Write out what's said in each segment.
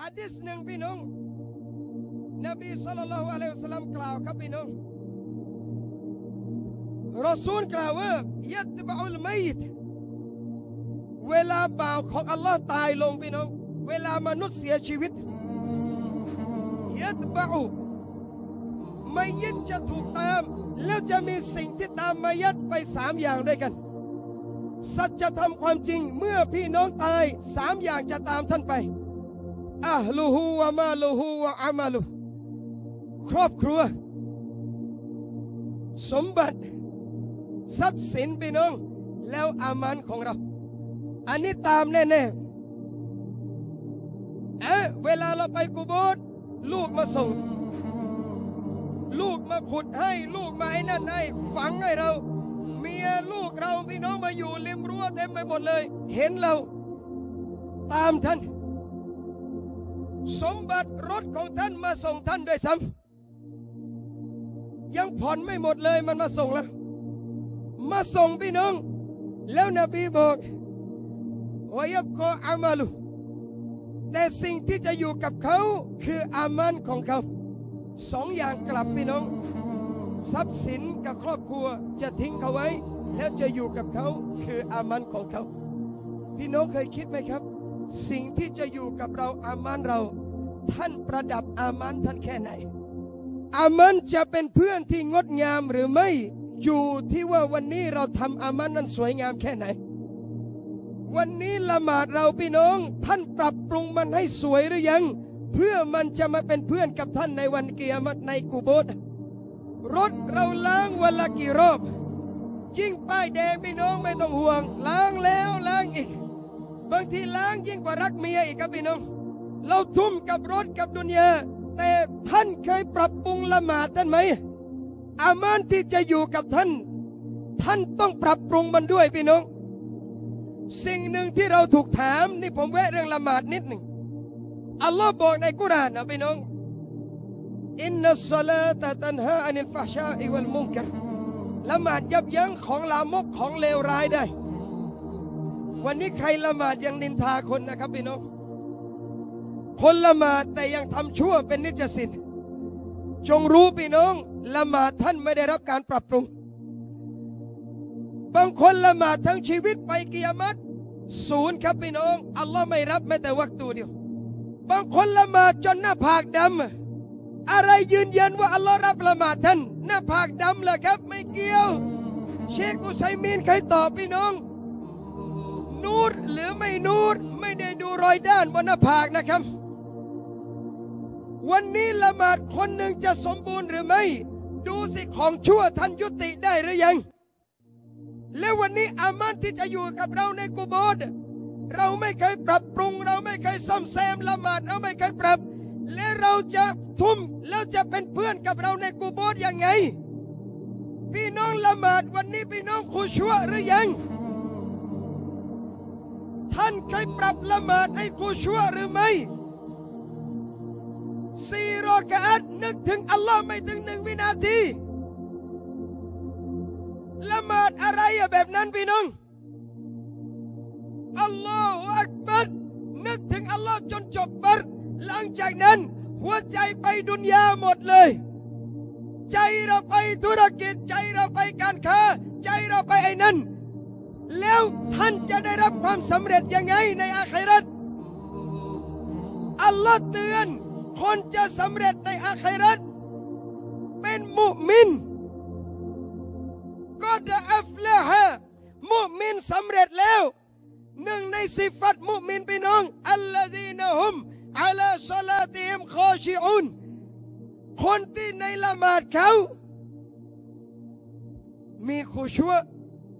ฮะดิษหนึ่งพี่น้อง นบีสัลลัลลอฮุอะลัยฮิวสัลลัมกล่าวครับพี่น้องรอซูลกล่าวว่ายัตบะอุลมัยตเวลาบ่าวของอัลลอฮ์ตายลงพี่น้อง เวลามนุษย์เสียชีวิตยัตบะอุมัยยิตจะถูกตาม แล้วจะมีสิ่งที่ตามมายัดไปสามอย่างด้วยกัน สัจธรรมความจริงเมื่อพี่น้องตายสามอย่างจะตามท่านไป อะลูฮูวะมาลูฮูวะอามาลูครอบครัว สมบัติ ทรัพย์สินพี่น้อง แล้วอามันของเรา อันนี้ตามแน่ๆเอ๊ะเวลาเราไปกูโบสลูกมาส่ง ลูกมาขุดให้ ลูกมาไอ้นั่นให้ฝังให้เรา เมียลูกเราพี่น้องมาอยู่ริมรั้วเต็มไปหมดเลย เห็นเรา ตามท่าน สมบัติรถของท่านมาส่งท่านด้วยซ้ำยังผ่อนไม่หมดเลยมันมาส่งแล้ว มาส่งพี่น้อง แล้วนบีบอกวายับกออามาลุแต่สิ่งที่จะอยู่กับเขาคืออามันของเขาสองอย่างกลับพี่น้อง ทรัพย์สินกับครอบครัวจะทิ้งเขาไว้ แล้วจะอยู่กับเขาคืออามันของเขา พี่น้องเคยคิดไหมครับ สิ่งที่จะอยู่กับเราอามันเรา ท่านประดับอามันท่านแค่ไหน อามันจะเป็นเพื่อนที่งดงามหรือไม่อยู่ที่ว่าวันนี้เราทำอามันนั้นสวยงามแค่ไหน วันนี้ละหมาดเราพี่น้อง ท่านปรับปรุงมันให้สวยหรือยัง เพื่อมันจะมาเป็นเพื่อนกับท่านในวันเกียรติในกูโบสรถเราล้างวันละกี่รอบยิ่งป้ายแดงพี่น้องไม่ต้องห่วง ล้างแล้วล้างอีก บางทีล้างยิ่งกว่ารักเมียอีกครับพี่น้อง เราทุ่มกับรถกับดุนยาแต่ท่านเคยปรับปรุงละหมาดท่านไหม อามานที่จะอยู่กับท่าน ท่านต้องปรับปรุงมันด้วยพี่น้อง สิ่งหนึ่งที่เราถูกถามนี่ผมแวะเรื่องละหมาดนิดหนึ่งอัลลอฮ์บอกในกุรานนะพี่น้องอินนัสซาลาตะตันฮาอันิลฟาชาอิวัลมุงกัรละหมาดยับยั้งของลามกของเลวร้ายได้ วันนี้ใครละหมาดยังนินทาคนนะครับพี่น้องคนละหมาดแต่ยังทำชั่วเป็นนิจสินจงรู้พี่น้องละหมาดท่านไม่ได้รับการปรับปรุง บางคนละหมาดทั้งชีวิตไปกิยามัตศูนย์ครับพี่น้องอัลลอฮ์ไม่รับแม้แต่วักตูเดียว บางคนละหมาดจนหน้าผากดำอะไรยืนยันว่าอัลลอฮ์รับละหมาดท่าน หน้าผากดำเหรอครับไม่เกี่ยว เชคอุไซมีนเคยตอบพี่น้อง ดหรือไม่นูดไม่ได้ดูรอยด้านบนหน้าผากนะครับ วันนี้ละหมาดคนหนึ่งจะสมบูรณ์หรือไม่ ดูสิของชั่วท่านยุติได้หรือยัง และวันนี้อามันที่จะอยู่กับเราในกุโบสเราไม่เคยปรับปรุง เราไม่เคยซ่อมแซมละหมาดเราไม่เคยปรับ และเราจะทุ่มแล้วจะเป็นเพื่อนกับเราในกุโบสยังไง พี่น้องละหมาดวันนี้พี่น้องคูชั่วหรือยัง ท่านเคยปรับละหมาดให้คูชั่วหรือไม่สี่รอกาตนึกถึงอัลลอฮ์ไม่ถึงหนึ่งวินาทีละหมาดอะไรอะแบบนั้นพี่น้องอัลลอฮฺอักบัรนึกถึงอัลลอฮ์จนจบบัรหลังจากนั้น หัวใจไปดุนยาหมดเลย ใจเราไปธุรกิจใจเราไปการค้า ใจเราไปไอ้นั่นแล้วท่านจะได้ร ความสำเร็จยังไงในอาคราตอัลลอฮ์เตือน คนจะสำเร็จในอาคราตเป็นมุมินก็ดอัฟละฮะมุมินสำเร็จแล้วหนึ่งในสิฟัตมุมินพี่น้องอัลลอฮีนะฮุมอัลาซาลาติมคอชิอุนคนที่ในละหมาดเขา มีขุชัว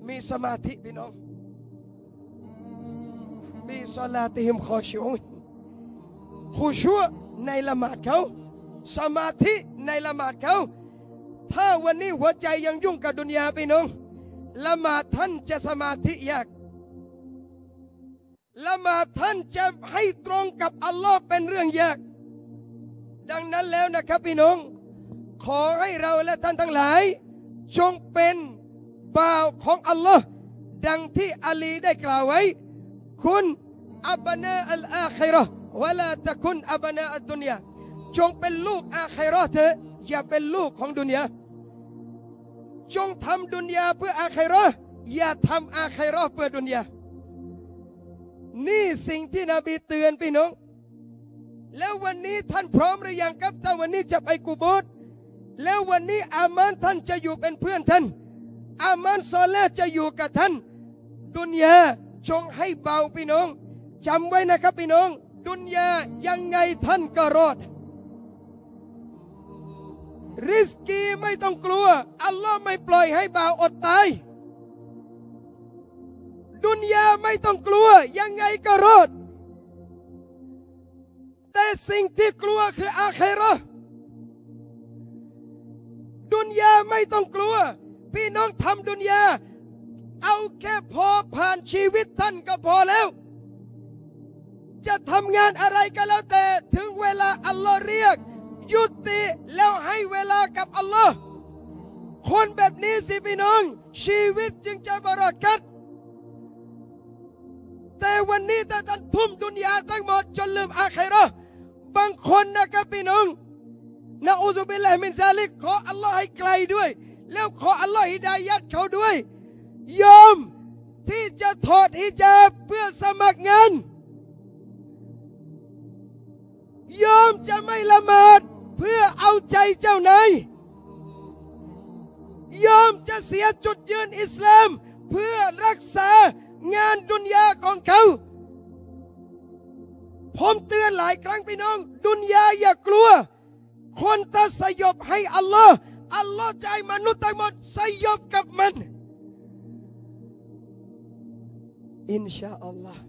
มีสมาธิพี่น้อง มีซาลาติฮิมคอชิอุนขุชัวในละหมาดเขาสมาธิในละหมาดเขา ถ้าวันนี้หัวใจยังยุ่งกับดุนยาพี่น้องละหมาดท่านจะสมาธิยากละหมาดท่านจะให้ตรงกับอัลลอฮ์เป็นเรื่องยาก ดังนั้นแล้วนะครับพี่น้อง ขอให้เราและท่านทั้งหลาย จงเป็นบ่าวของอัลลอฮ์ดังที่อาลีได้กล่าวไว้ คุณ อับนาอัลอาคิเราะห์วะลาตะคุนอับนาอัดดุนยาจงเป็นลูกอาคิราะห์เถอะอย่าเป็นลูกของดุนยาจงทำดุนยาเพื่ออาคิราะห์อย่าทำอาคิราะห์เพื่อดุนยานี่สิ่งที่นบีเตือนพี่น้อง แล้ววันนี้ท่านพร้อมหรือยังครับถ้าวันนี้จะไปกูโบสแล้ววันนี้อามานท่านจะอยู่เป็นเพื่อนท่าน อามานซอเลห์จะอยู่กับท่าน ดุนยาจงให้เบาพี่น้อง จำไว้นะครับพี่น้อง ดุนยายังไงท่านก็รอด ริสกีไม่ต้องกลัว อัลลอฮ์ไม่ปล่อยให้บ่าวอดตาย ดุนยาไม่ต้องกลัว ยังไงก็รอด แต่สิ่งที่กลัวคืออาเคราะห์ดุนยาไม่ต้องกลัว พี่น้องทำดุนยา เอาแค่พอผ่านชีวิตท่านก็พอแล้ว จะทำงานอะไรก็แล้วแต่ถึงเวลาอัลลอฮ์เรียก ยุติแล้วให้เวลากับอัลลอฮ์คนแบบนี้สิพี่น้อง ชีวิตจึงจะบรากัตแต่วันนี้ถ้าท่านทุ่มดุนยาทั้งหมดจนลืมอาคราบางคนนะครับพี่น้องนะอูซุบิลลามินซาลิกขออัลลอฮ์ให้ไกลด้วย แล้วขออัลลอฮ์ฮิดายัดเขาด้วย ยอมที่จะถอดฮิญาบเพื่อสมัครงาน ยอมจะไม่ละหมาดเพื่อเอาใจเจ้านายยอมจะเสียจุดยืนอิสลาม เพื่อรักษางานดุนยาของเขา ผมเตือนหลายครั้งพี่น้อง ดุนยาอย่ากลัว คนถ้าสยบให้อัลลอฮ์อัลลอฮ์ใจะให้มนุษย์ทั้งหมดสยบกับมัน อินชาอัลลอฮ์